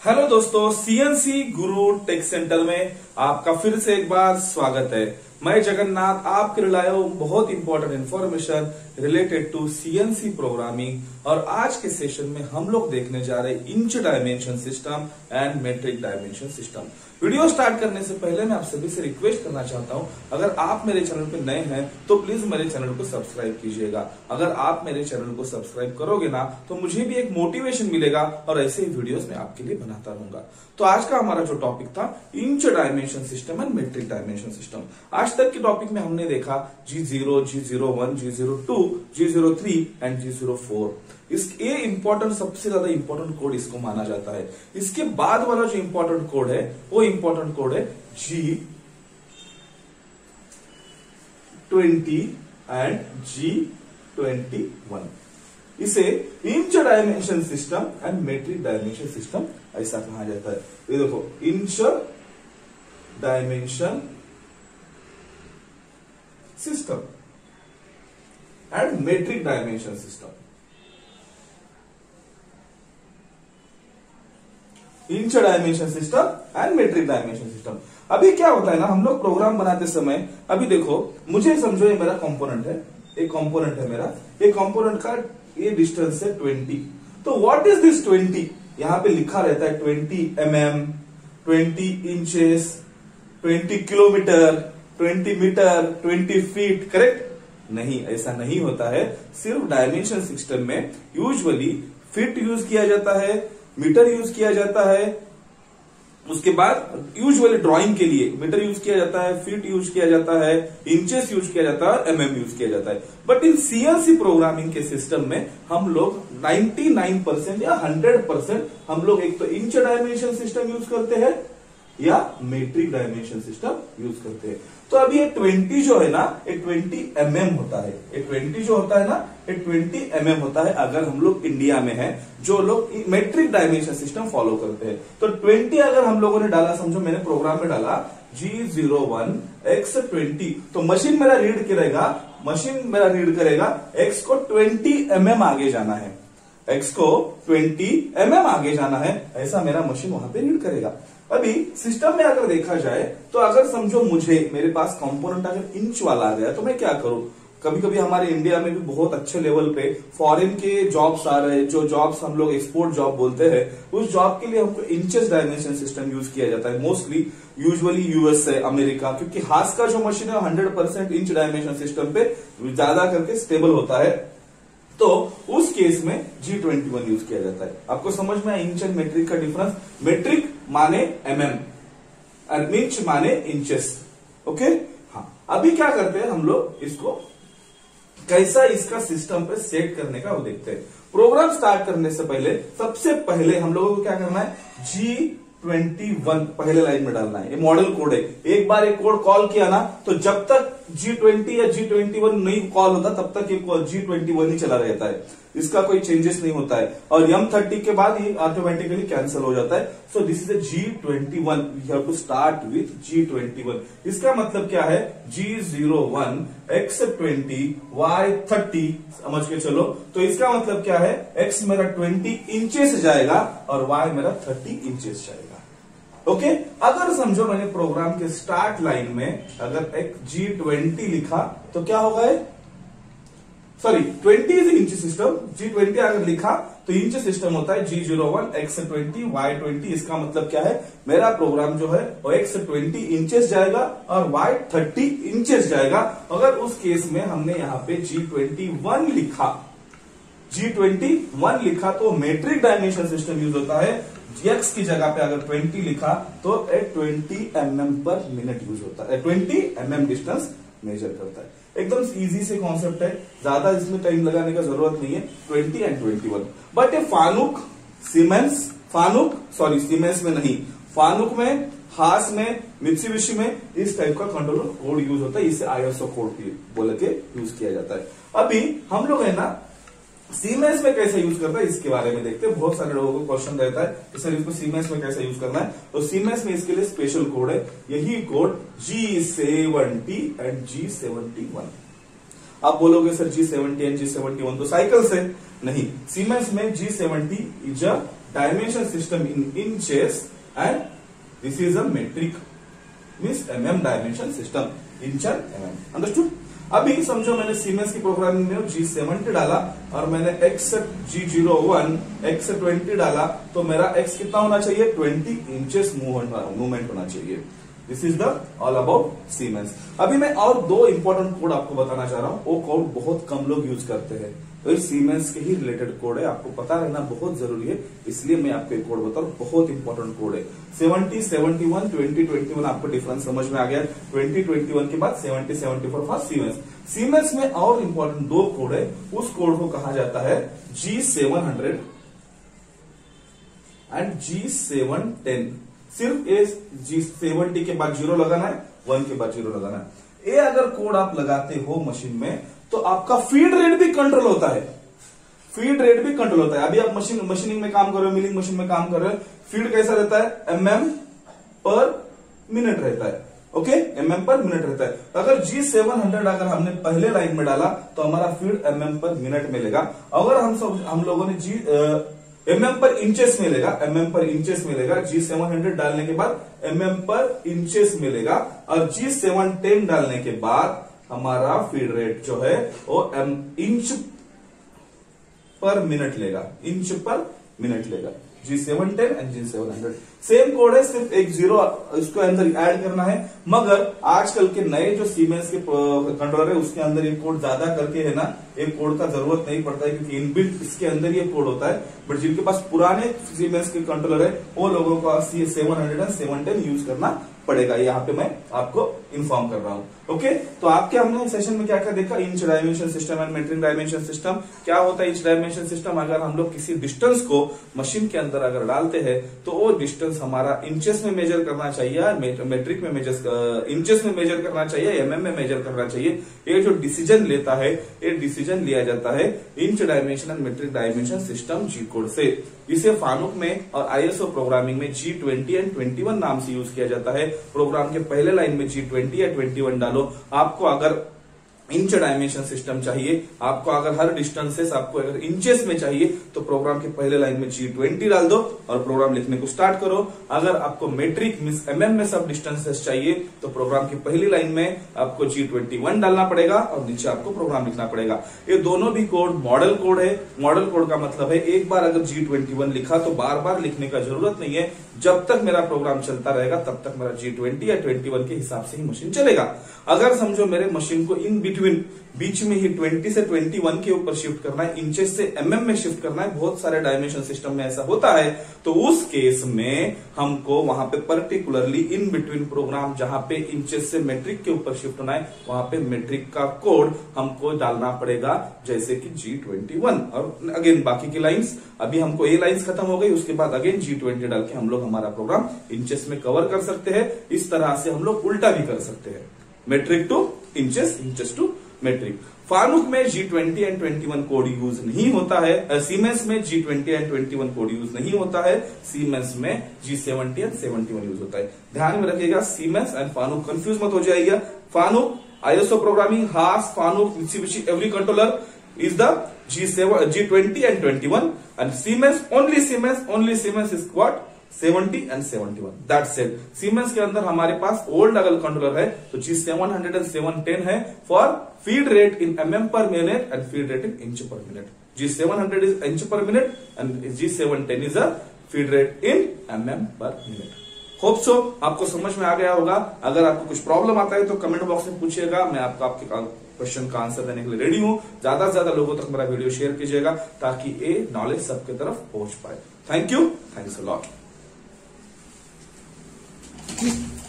Hello दोस्तों CNC गुरु take centre में आपका फिर से एक बार स्वागत है। मैं जगन्नाथ, आपके लिए लाया हूँ बहुत important information related to CNC programming और आज के सेशन में हम लोग देखने जा रहे inch dimension system and metric dimension system video start करने से पहले मैं आप सभी से रिक्वेस्ट करना चाहता हूँ, अगर आप मेरे चैनल पे नए हैं तो प्लीज़ मेरे चैनल को सब्सक्राइब कीजिएगा। अगर आप मेरे चैनल को सब्सक्राइब करोगे ना तो मुझे भी एक मोटिवेशन मिलेगा और ऐसे ही वीडियोस मैं आपके लिए बनाता रहूँगा। तो आज का हमारा जो टॉपिक था inch dimension system and metric dimension system आज तक के टॉपिक में हमने देखा G zero G zero one G zero two G zero three and G zero four इस ये इंपॉर्टेंट सबसे ज़्यादा इंपॉर्टेंट कोड इसको माना जाता है। इसके बाद वाला जो इंपॉर्टेंट कोड है, वो इंपॉर्टेंट कोड है G twenty and G twenty one इसे inch dimension system and metric dimension system ऐसा कहा जाता है। ये देखो inch dimension system and metric dimension system inch dimension system and metric dimension system. अभी क्या होता है ना, हम लोग प्रोग्राम बनाते समय, अभी देखो, मुझे समझो ये मेरा कंपोनेंट है एक कंपोनेंट है मेरा, ये कंपोनेंट का ये डिस्टेंस है 20 तो व्हाट इज़ दिस 20 यहाँ पे लिखा रहता है 20 M M twenty inches 20 kilometre 20 metre 20 feet correct नहीं, ऐसा नहीं होता है। सिर्फ़ डायमेंशन सिस्टम में यूजुअली फिट यूज़ किया जाता है। मीटर यूज़ किया जाता है, उसके बाद यूजुअली ड्राइंग के लिए मीटर यूज़ किया जाता है फीट यूज़ किया जाता है इंचेस यूज़ किया जाता है एमएम यूज़ किया जाता है। बट इन सीएनसी प्रोग्रामिंग के सिस्टम में हम लोग 99 परसेंट या 100 परसेंट हम लोग एक तो इंच डायमेंशन सिस्टम यूज़ करते हैं या मेट्रिक डायमेंशन सिस्टम यूज़ करते हैं। तो अभी ये 20 जो है ना, ये 20 एम mm होता है। ये 20 जो होता है ना, ये 20 एम mm होता है अगर हम लोग इंडिया में है, जो लोग मेट्रिक डायमेंशन सिस्टम फॉलो करते हैं। तो 20 अगर हम लोगों ने डाला, समझो मैंने प्रोग्राम में डाला G zero one X twenty तो मशीन मेरा रीड करेगा मशीन मेरा रीड करेगा एक्स को ट्वेंटी एम mm आगे जाना है। एक्स को 20 एम mm आगे जाना है, ऐसा मेरा मशीन वहाँ पे रीड करेगा। अभी सिस्टम में अगर देखा जाए तो अगर समझो मुझे, मेरे पास कंपोनेंट अगर इंच वाला आ गया तो मैं क्या करूँ? कभी कभी हमारे इंडिया में भी बहुत अच्छे लेवल पे फॉरेन के जॉब्स आ रहे हैं, जो जॉब्स हम लोग एक्सपोर्ट जॉब बोलते हैं, उस जॉब के लिए हमको इंचेस डायमेंशन सिस्टम यूज़ किया जाता है। मोस्टली यूजुअली यूएसए अमेरिका क्योंकि हाथ का जो मशीन है hundred percent inch dimension system पे ज़्यादा करके स्टेबल होता है। तो केस में जी ट्वेंटी वन यूज़ किया जाता है। आपको समझ में आया इंच एंड मेट्रिक का डिफरेंस मेट्रिक माने एम एम इंच माने इंचेस ओके हाँ। अभी क्या करते हैं हम लोग इसको? कैसा इसका सिस्टम पे सेट करने का वो देखते हैं। प्रोग्राम स्टार्ट करने से पहले, सबसे पहले हम लोगों को क्या करना है? जी ट्वेंटी वन पहले लाइन में डालना है। ये मॉडल कोड है। एक बार एक कोड कॉल किया ना तो जब तक जी ट्वेंटी या जी ट्वेंटी वन नहीं कॉल होता, तब तक ये जी ट्वेंटी वन ही चला रहता है। इसका कोई चेंजेस नहीं होता है। और एम थर्टी के बाद ये ऑटोमेटिकली कैंसिल हो जाता है। So this is G twenty one you have to start with G twenty one इसका मतलब क्या है? G zero one X twenty Y thirty समझ के चलो। तो इसका मतलब क्या है? एक्स मेरा ट्वेंटी इंचेस जाएगा और वाई मेरा थर्टी इंचेस जाएगा। ओके? अगर समझो मैंने प्रोग्राम के स्टार्ट लाइन में अगर एक जी ट्वेंटी लिखा तो क्या होगा ये? Sorry twenty is inch system G twenty अगर लिखा तो इंच सिस्टम होता है G zero one X twenty Y twenty इसका मतलब क्या है? मेरा प्रोग्राम जो है, वो एक्स ट्वेंटी इंचेस जाएगा और वाई थर्टी इंचेस जाएगा। अगर उस केस में हमने यहाँ पे जी ट्वेंटी वन लिखा जी ट्वेंटी वन लिखा तो मेट्रिक डायमेंशन सिस्टम यूज़ होता है। एक्स की जगह पे अगर 20 लिखा तो ट्वेंटी एम एम पर मिनट यूज़ होता है। Twenty M M distance measure करता है। एकदम इजी से कॉन्सेप्ट है। ज़्यादा इसमें टाइम लगाने का ज़रूरत नहीं है। 20 एंड 21 but a Fanuc Siemens Fanuc sorry Siemens में नहीं। फानुक में हास में मित्सुबिशी में इस टाइप का कंट्रोलर कोड यूज़ होता है। इसे आईएसओ कोड बोल के यूज़ किया जाता है। अभी हम लोग है ना सीमेंस में कैसे यूज़ करता है, इसके बारे में देखते हैं। बहुत सारे लोगों को क्वेश्चन रहता है कि सर, इसको सीमेंस में कैसे यूज़ करना है? तो सीमेंस में इसके लिए स्पेशल कोड है। यही code G seventy and G seventy one आप बोलोगे, sir G seventy and G seventy one तो साइकिल से नहीं। सीमेंस में G seventy is a dimension system in inches and this is a metric M mm dimension system inch and mm understood? अभी समझो, मैंने siemens की programming में G seventy डाला और मैंने X G zero one X twenty डाला तो मेरा एक्स कितना होना चाहिए? ट्वेंटी इंचेस मूवमेंट होना चाहिए। This is the all about Siemens अभी मैं और दो इंपॉर्टेंट कोड आपको बताना चाह रहा हूँ। वो कोड बहुत कम लोग यूज़ करते हैं। तो सीमेंस के ही रिलेटेड कोड है। आपको पता रहना बहुत ज़रूरी है, इसलिए मैं आपको एक कोड बता रहा हूँ बहुत इंपॉर्टेंट कोड है। Seventy seventy one twenty twenty one आपको डिफरेंस समझ में आ गया। ट्वेंटी ट्वेंटी वन के बाद seventy seventy four for Siemens Siemens में और इंपॉर्टेंट दो कोड है, उस कोड को कहा जाता है G seven hundred and G seven ten सिर्फ़ ए जी सेवेंटी के बाद ज़ीरो लगाना है वन के बाद ज़ीरो लगाना है। ये अगर कोड आप लगाते हो मशीन में तो आपका फ़ीड रेट भी कंट्रोल होता है। फ़ीड रेट भी कंट्रोल होता है। अभी आप मशीन मशीनिंग में काम कर रहे हो मिलिंग मशीन में काम कर रहे हो फ़ीड कैसा रहता है? एम एम पर मिनट रहता है। ओके एम एम पर मिनट रहता है। अगर जी सेवन हंड्रेड अगर हमने पहले लाइन में डाला तो हमारा फ़ीड एम एम पर मिनट मिलेगा। अगर हम सब, हम लोगों ने जी एम एम पर इंचेस मिलेगा एम एम पर इंचेस मिलेगा। जी सेवन हंड्रेड डालने के बाद एम एम पर इंचेस मिलेगा। और जी सेवन टेन डालने के बाद हमारा फ़ीड रेट जो है, वो इंच पर मिनट लेगा, इंच पर मिनट लेगा। G seven ten and G seven hundred same code है, सिर्फ़ एक ज़ीरो, इसको अंदर ऐड करना है। मगर आजकल के नए जो सीमेंस के कंट्रोलर है, उसके अंदर ये कोड ज़्यादा करके है ना एक कोड का ज़रूरत नहीं पड़ता है, क्योंकि इनबिल्ट इसके अंदर ये कोड होता है बट जिनके पास पुराने सीमेंस के कंट्रोलर है, वो लोगों को seven hundred and seven ten use करना पड़ेगा। यहाँ पे मैं आपको इन्फॉर्म कर रहा हूँ। ओके तो आपके हमने सेशन में क्या क्या देखा? Inch dimension system and metric dimension system क्या होता है इंच डायमेंशन सिस्टम अगर हम लोग किसी डिस्टेंस को मशीन के अंदर अगर डालते हैं तो वो डिस्टेंस हमारा इंचेस में मेजर करना चाहिए मेट्रिक में मेजर इंचेस में मेजर करना चाहिए एमएम में मेजर करना चाहिए। ये जो डिसीज़न लेता है, ये डिसीज़न लिया जाता है inch dimension and metric dimension system G code से। इसे फानुक में और आईएसओ प्रोग्रामिंग में G twenty and twenty one नाम से यूज़ किया जाता है। प्रोग्राम के पहले लाइन में जी ट्वेंटी या ट्वेंटी वन डालो। आपको अगर इंच डायमेंशन सिस्टम चाहिए। आपको अगर हर डिस्टेंसेस आपको अगर इंचेस में चाहिए तो प्रोग्राम के पहले लाइन में जी ट्वेंटी डाल दो और प्रोग्राम लिखने को स्टार्ट करो। अगर आपको मेट्रिक मीन एमएम में सब डिस्टेंसेस चाहिए तो प्रोग्राम की पहली लाइन में आपको जी ट्वेंटी वन डालना पड़ेगा और नीचे आपको प्रोग्राम लिखना पड़ेगा। ये दोनों भी कोड मॉडल कोड है। मॉडल कोड का मतलब है, एक बार अगर जी ट्वेंटी वन लिखा तो बार बार लिखने का ज़रूरत नहीं है। जब तक मेरा प्रोग्राम चलता रहेगा, तब तक मेरा जी ट्वेंटी या ट्वेंटी वन के हिसाब से ही मशीन चलेगा। अगर समझो मेरे मशीन को इन बिटवीन बीच में ही 20 से 21 के ऊपर शिफ्ट करना है इंचेस से एमएम में शिफ्ट करना है, बहुत सारे डायमेंशन सिस्टम में ऐसा होता है। तो उस केस में हमको वहाँ पे पर्टिकुलरली इन बिटवीन प्रोग्राम जहाँ पे इंचेस से मेट्रिक के ऊपर शिफ्ट होना है, वहाँ पे मेट्रिक का कोड हमको डालना पड़ेगा, जैसे कि जी और अगेन बाकी की लाइन्स अभी हमको ए लाइंस खत्म हो गई, उसके बाद अगेन जी ट्वेंटी डाल के हम लोग हमारा प्रोग्राम इंचेस में कवर कर सकते हैं, इस तरह से हम लोग उल्टा भी कर सकते हैं। Metric to inches inches to metric Fanuc में G twenty and twenty one code use नहीं होता है सीमेंस में G twenty and twenty one code use नहीं होता है सीमेंस में G seventy and seventy one use होता है। ध्यान में रखिएगा सीमेंस एंड फानूक कंफ्यूज मत हो जाएगा Fanuc ISO programming Haas Fanuc every controller is the G7, G20 and 21 and Siemens only Siemens only Siemens is what? 70 and 71 that's it Siemens के अंदर हमारे पास ओल्ड अगर कंट्रोलर है तो G seven hundred and seven ten है for feed rate in M M per minute and feed rate in inch per minute G seven hundred is inch per minute and G seven ten is a feed rate in M M per minute hope so आपको समझ में आ गया होगा. अगर आपको कुछ problem आता है तो कमेंट बॉक्स में पूछिएगा. मैं आपको आपके क्वेश्चन का आंसर देने के लिए रेडी हूँ. ज़्यादा से ज़्यादा लोगों तक मेरा वीडियो शेयर कीजिएगा ताकि ये नॉलेज सबके तरफ़ पहुँच पाए. Thank you thanks a lot Thank you.